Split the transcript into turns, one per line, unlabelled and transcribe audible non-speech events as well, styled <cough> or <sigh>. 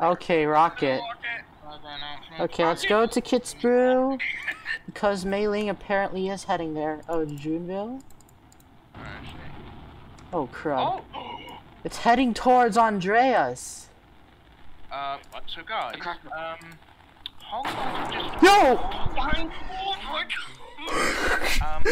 Okay, Rocket. Okay, let's go to Kitsbrew. Because Mei Ling apparently is heading there. Oh, Juneville? Oh, crud. It's heading towards Andreas.
Uh, so guys, um, hold on just... No! <laughs> Um,